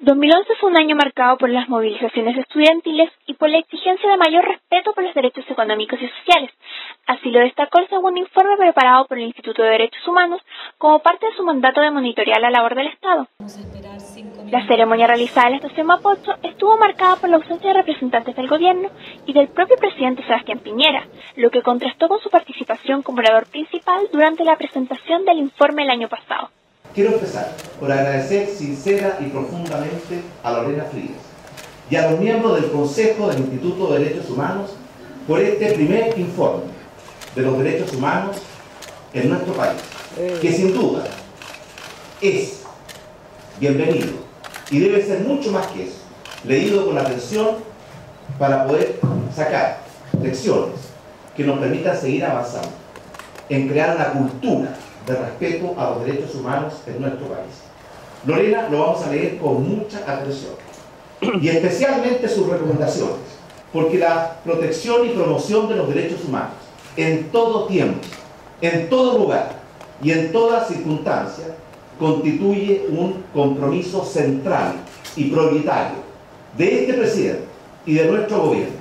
2011 fue un año marcado por las movilizaciones estudiantiles y por la exigencia de mayor respeto por los derechos económicos y sociales. Así lo destacó el segundo informe preparado por el Instituto de Derechos Humanos como parte de su mandato de monitorear la labor del Estado. La ceremonia realizada en la estación Mapocho estuvo marcada por la ausencia de representantes del gobierno y del propio presidente Sebastián Piñera, lo que contrastó con su participación como orador principal durante la presentación del informe el año pasado. Quiero empezar por agradecer sincera y profundamente a Lorena Frías y a los miembros del Consejo del Instituto de Derechos Humanos por este primer informe de los derechos humanos en nuestro país, que sin duda es bienvenido y debe ser mucho más que eso, leído con atención para poder sacar lecciones que nos permitan seguir avanzando en crear una cultura de respeto a los derechos humanos en nuestro país. Lorena lo vamos a leer con mucha atención y especialmente sus recomendaciones, porque la protección y promoción de los derechos humanos en todo tiempo, en todo lugar y en toda circunstancia constituye un compromiso central y prioritario de este presidente y de nuestro gobierno.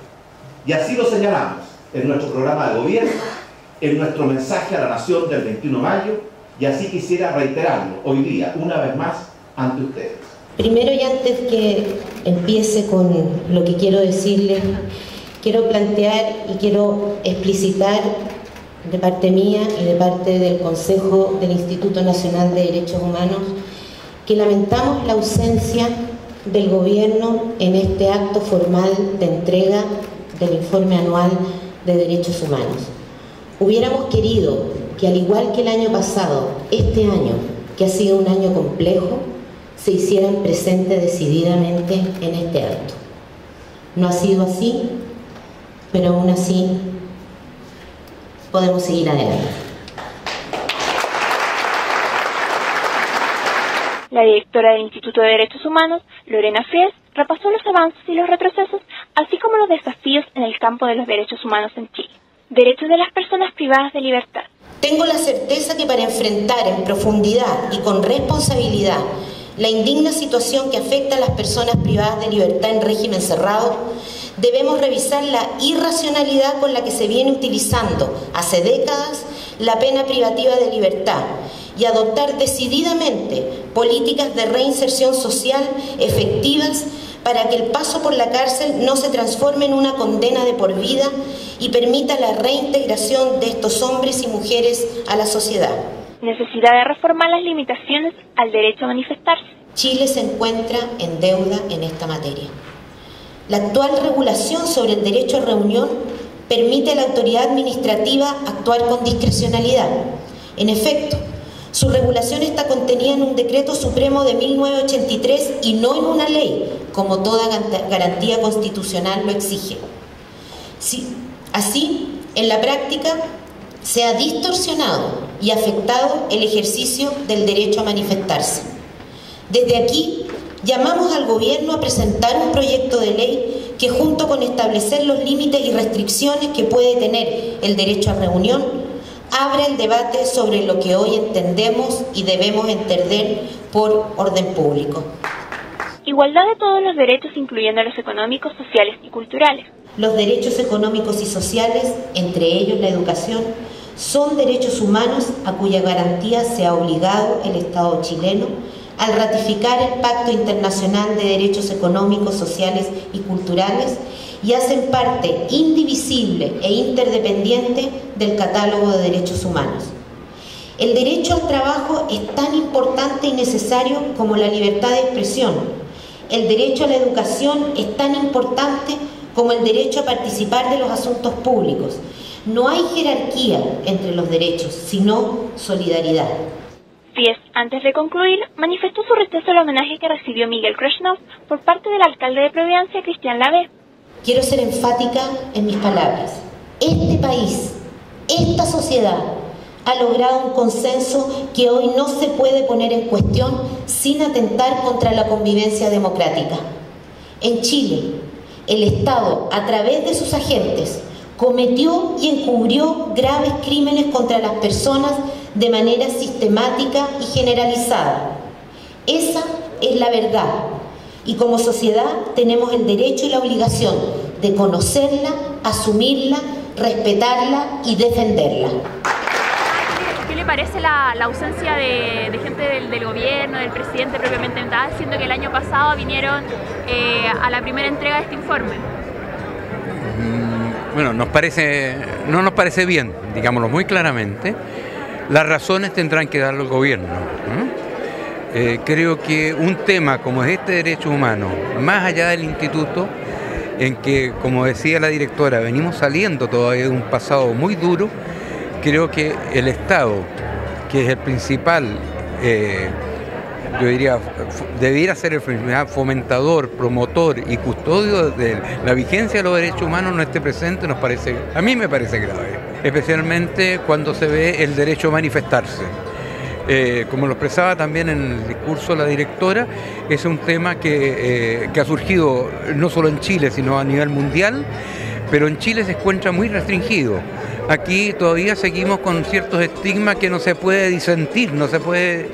Y así lo señalamos en nuestro programa de gobierno en nuestro mensaje a la nación del 21 de mayo y así quisiera reiterarlo hoy día, una vez más, ante ustedes. Primero y antes que empiece con lo que quiero decirles, quiero plantear y quiero explicitar de parte mía y de parte del Consejo del Instituto Nacional de Derechos Humanos que lamentamos la ausencia del Gobierno en este acto formal de entrega del informe anual de derechos humanos. Hubiéramos querido que al igual que el año pasado, este año, que ha sido un año complejo, se hicieran presentes decididamente en este acto. No ha sido así, pero aún así podemos seguir adelante. La directora del Instituto de Derechos Humanos, Lorena Fries, repasó los avances y los retrocesos, así como los desafíos en el campo de los derechos humanos en Chile derechos de las personas privadas de libertad. Tengo la certeza que para enfrentar en profundidad y con responsabilidad la indigna situación que afecta a las personas privadas de libertad en régimen cerrado, debemos revisar la irracionalidad con la que se viene utilizando hace décadas la pena privativa de libertad y adoptar decididamente políticas de reinserción social efectivas para que el paso por la cárcel no se transforme en una condena de por vida y permita la reintegración de estos hombres y mujeres a la sociedad. Necesidad de reformar las limitaciones al derecho a manifestarse. Chile se encuentra en deuda en esta materia. La actual regulación sobre el derecho a reunión permite a la autoridad administrativa actuar con discrecionalidad. En efecto, su regulación está contenida en un decreto supremo de 1983 y no en una ley, como toda garantía constitucional lo exige. así, en la práctica, se ha distorsionado y afectado el ejercicio del derecho a manifestarse. Desde aquí, llamamos al Gobierno a presentar un proyecto de ley que junto con establecer los límites y restricciones que puede tener el derecho a reunión, abre el debate sobre lo que hoy entendemos y debemos entender por orden público. Igualdad de todos los derechos, incluyendo los económicos, sociales y culturales. Los derechos económicos y sociales, entre ellos la educación, son derechos humanos a cuya garantía se ha obligado el Estado chileno al ratificar el Pacto Internacional de Derechos Económicos, Sociales y Culturales y hacen parte indivisible e interdependiente del catálogo de derechos humanos. El derecho al trabajo es tan importante y necesario como la libertad de expresión. El derecho a la educación es tan importante como el derecho a participar de los asuntos públicos. No hay jerarquía entre los derechos, sino solidaridad. Fies, antes de concluir, manifestó su rechazo al homenaje que recibió Miguel Krasnov por parte del alcalde de Providencia, Cristian Lave. Quiero ser enfática en mis palabras. Este país, esta sociedad, ha logrado un consenso que hoy no se puede poner en cuestión sin atentar contra la convivencia democrática. En Chile, el Estado, a través de sus agentes, cometió y encubrió graves crímenes contra las personas de manera sistemática y generalizada. Esa es la verdad y como sociedad tenemos el derecho y la obligación de conocerla, asumirla, respetarla y defenderla. ¿Qué le parece la, ausencia de, gente del, gobierno, del presidente propiamente? Estaba diciendo que el año pasado vinieron eh, a la primera entrega de este informe. Mm, bueno, nos parece, no nos parece bien, digámoslo muy claramente. Las razones tendrán que darlo el gobierno. Eh, creo que un tema como es este derecho humano, más allá del instituto, en que, como decía la directora, venimos saliendo todavía de un pasado muy duro, creo que el Estado, que es el principal, eh, yo diría, debiera ser el fomentador, promotor y custodio de la vigencia de los derechos humanos no esté presente, nos parece, a mí me parece grave, especialmente cuando se ve el derecho a manifestarse. Eh, como lo expresaba también en el discurso la directora, es un tema eh, que, ha surgido no solo en Chile, sino a nivel mundial, pero en Chile se encuentra muy restringido. Aquí todavía seguimos con ciertos estigmas que no se puede disentir, no se puede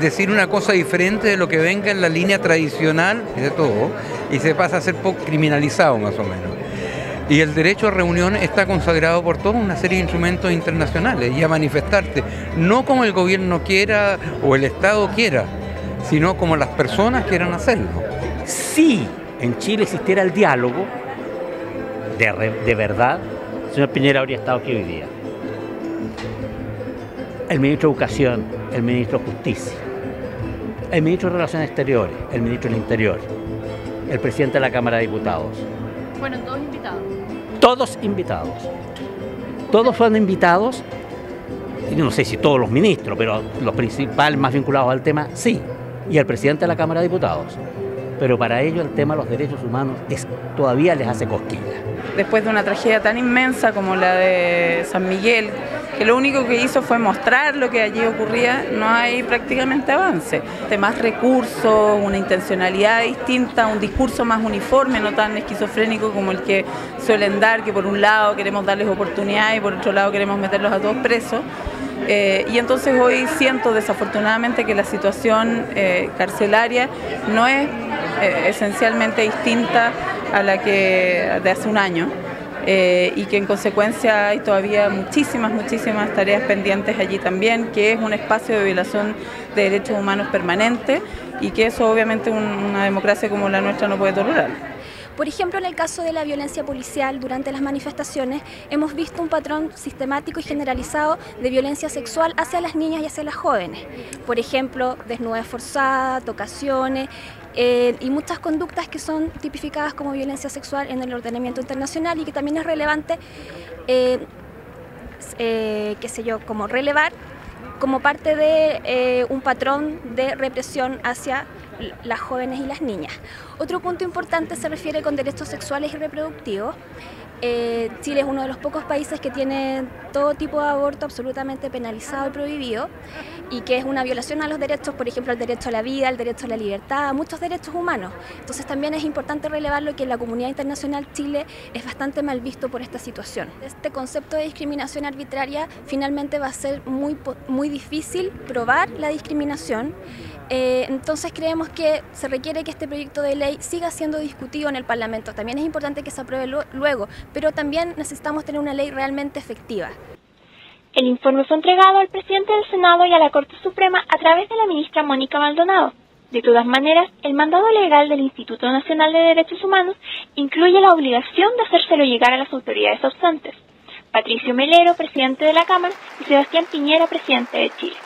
decir una cosa diferente de lo que venga en la línea tradicional de todo, y se pasa a ser criminalizado más o menos. Y el derecho a reunión está consagrado por toda una serie de instrumentos internacionales y a manifestarte, no como el gobierno quiera o el Estado quiera, sino como las personas quieran hacerlo. Si en Chile existiera el diálogo de, verdad, señor Piñera habría estado aquí hoy día. El ministro de Educación, el ministro de Justicia, el ministro de Relaciones Exteriores, el ministro del Interior, el presidente de la Cámara de Diputados. Bueno, todos invitados todos invitados. Todos fueron invitados, y no sé si todos los ministros, pero los principales más vinculados al tema, sí, y el presidente de la Cámara de Diputados. Pero para ellos el tema de los derechos humanos es, todavía les hace cosquilla. Después de una tragedia tan inmensa como la de San Miguel, que lo único que hizo fue mostrar lo que allí ocurría, no hay prácticamente avance. De más recursos, una intencionalidad distinta, un discurso más uniforme, no tan esquizofrénico como el que suelen dar, que por un lado queremos darles oportunidad y por otro lado queremos meterlos a todos presos. Eh, y entonces hoy siento desafortunadamente que la situación eh, carcelaria no es eh, esencialmente distinta a la que de hace un año. Eh, y que en consecuencia hay todavía muchísimas, muchísimas tareas pendientes allí también, que es un espacio de violación de derechos humanos permanente y que eso obviamente una democracia como la nuestra no puede tolerar. Por ejemplo, en el caso de la violencia policial durante las manifestaciones, hemos visto un patrón sistemático y generalizado de violencia sexual hacia las niñas y hacia las jóvenes. Por ejemplo, desnudez forzada, tocaciones eh, y muchas conductas que son tipificadas como violencia sexual en el ordenamiento internacional y que también es relevante, eh, eh, qué sé yo, como relevar como parte de un patrón de represión hacia las jóvenes y las niñas. Otro punto importante se refiere con derechos sexuales y reproductivos. Eh, Chile es uno de los pocos países que tiene todo tipo de aborto absolutamente penalizado y prohibido y que es una violación a los derechos, por ejemplo, el derecho a la vida, el derecho a la libertad, muchos derechos humanos. Entonces también es importante relevarlo que en la comunidad internacional Chile es bastante mal visto por esta situación. Este concepto de discriminación arbitraria finalmente va a ser muy, muy difícil probar la discriminación eh, entonces creemos que se requiere que este proyecto de ley siga siendo discutido en el Parlamento. También es importante que se apruebe luego, pero también necesitamos tener una ley realmente efectiva. El informe fue entregado al presidente del Senado y a la Corte Suprema a través de la ministra Mónica Maldonado. De todas maneras, el mandado legal del Instituto Nacional de Derechos Humanos incluye la obligación de hacérselo llegar a las autoridades ausentes. Patricio Melero, presidente de la Cámara, y Sebastián Piñera, presidente de Chile.